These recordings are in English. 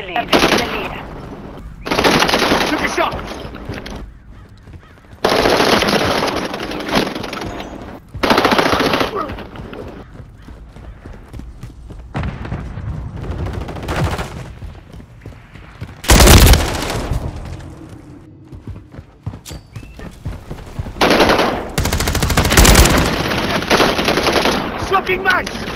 the lead. Taking the lead. Took a shot! Swapping mags!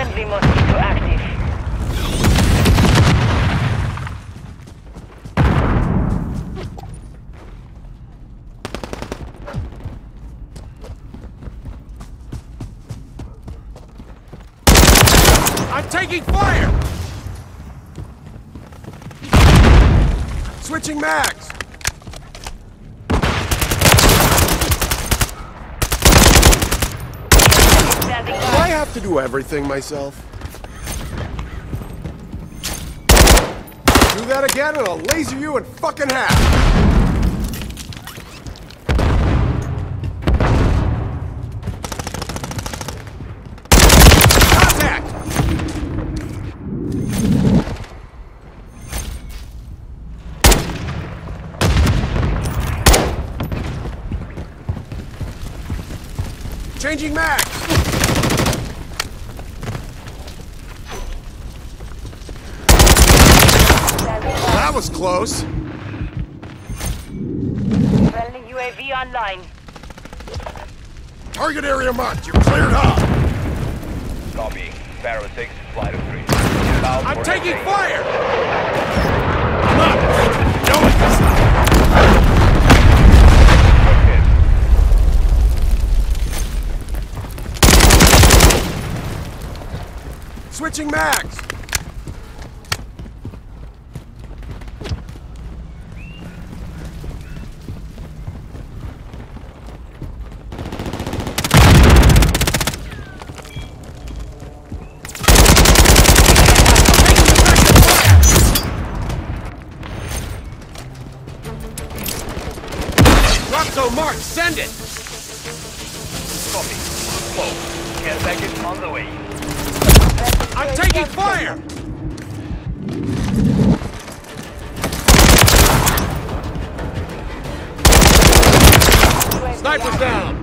Online. Friendly mosquito active. I'm taking fire! Switching mags! Standing Do I by. Have to do everything myself? Do that again and I'll laser you in fucking half! Changing mags! That was close. Friendly UAV online. Target area marked. You're cleared up. Copy. Sparrow 6, flight of 3. Inbound I'm taking SA. fire! Look! Know it this time. Hit. Switching mags! Drop so marked, send it! Copy. Whoa. Care package on the way. I'm taking fire! Sniper's down!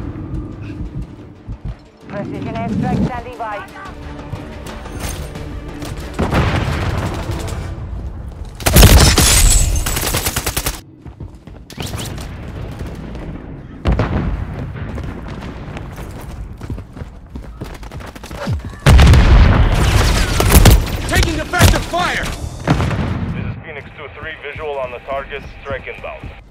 Precision airstrike standing by. 2-3, visual on the target, strike inbound.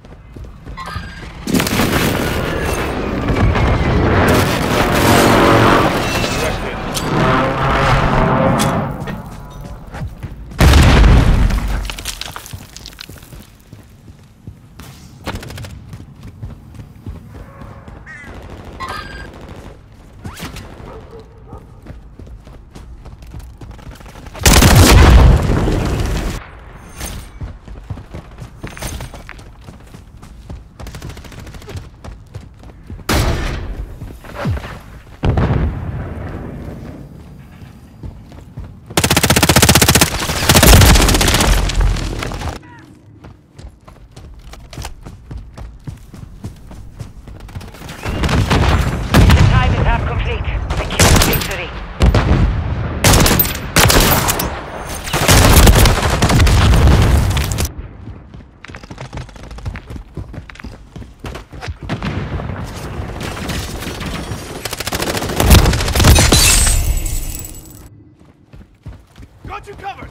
Got you covered!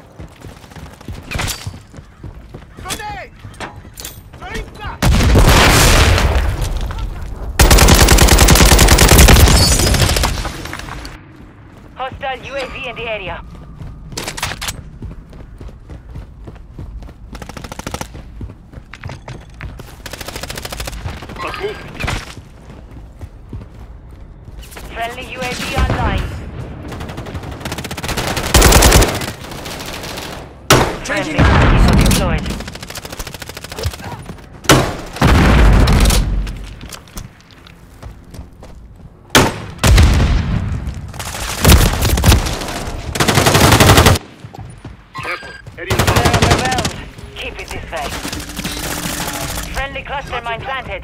Hostile UAV in the area. Friendly UAV online. Friendly deployed. Careful. Eddie the They're overwhelmed. Keep it this way. Friendly cluster mine planted.